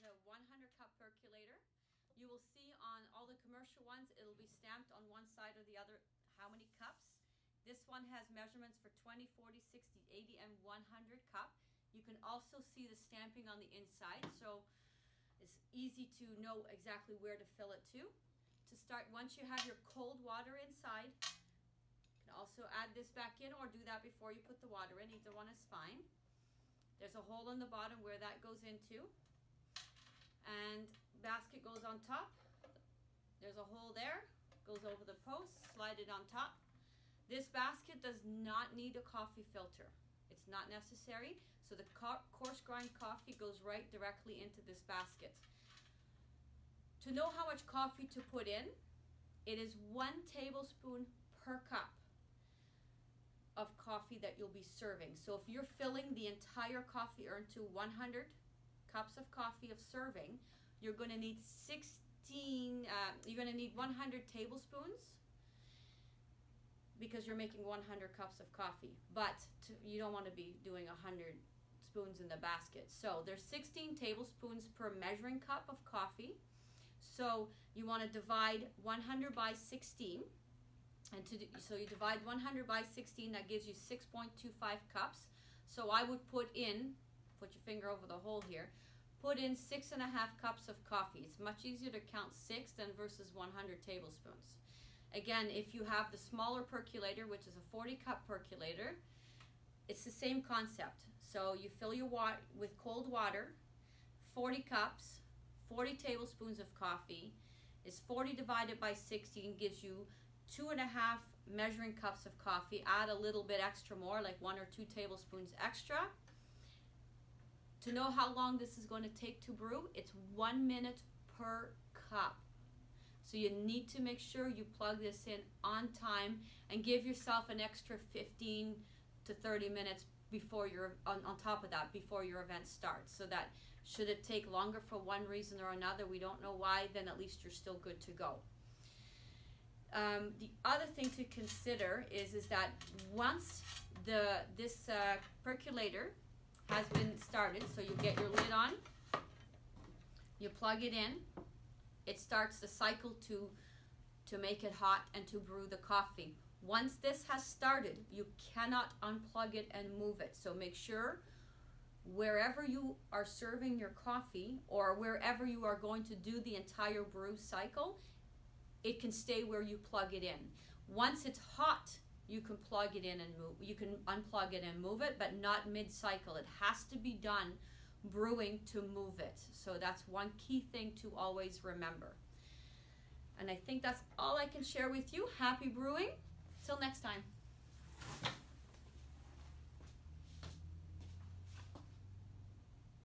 is a 100 cup percolator. You will see on all the commercial ones, it'll be stamped on one side or the other how many cups. This one has measurements for 20, 40, 60, 80, and 100 cup. You can also see the stamping on the inside, so it's easy to know exactly where to fill it to. To start, once you have your cold water inside, you can also add this back in or do that before you put the water in. Either one is fine. There's a hole in the bottom where that goes into. And basket goes on top. There's a hole there, goes over the post, slide it on top. This basket does not need a coffee filter. It's not necessary. So the coarse grind coffee goes right directly into this basket. To know how much coffee to put in, it is one tablespoon per cup coffee that you'll be serving. So if you're filling the entire coffee urn to 100 cups of coffee of serving, you're going to need 16, uh, you're going to need 100 tablespoons because you're making 100 cups of coffee. But to, you don't want to be doing 100 spoons in the basket. So there's 16 tablespoons per measuring cup of coffee. So you want to divide 100 by 16. And to so you divide 100 by 16, that gives you 6.25 cups. So I would put in, put your finger over the hole here, put in six and a half cups of coffee. It's much easier to count six than versus 100 tablespoons. Again, if you have the smaller percolator, which is a 40 cup percolator, it's the same concept. So you fill your water with cold water, 40 cups, 40 tablespoons of coffee is 40 divided by 16 gives you two and a half measuring cups of coffee. Add a little bit extra more, like one or two tablespoons extra. To know how long this is going to take to brew, it's one minute per cup. So you need to make sure you plug this in on time and give yourself an extra 15 to 30 minutes before your on, on top of that before your event starts so that should it take longer for one reason or another we don't know why then at least you're still good to go um, the other thing to consider is is that once the this uh, percolator has been started so you get your lid on you plug it in it starts the cycle to to make it hot and to brew the coffee. Once this has started, you cannot unplug it and move it. So make sure wherever you are serving your coffee or wherever you are going to do the entire brew cycle, it can stay where you plug it in. Once it's hot, you can plug it in and move. You can unplug it and move it, but not mid-cycle. It has to be done brewing to move it. So that's one key thing to always remember. And I think that's all I can share with you. Happy brewing. Till next time.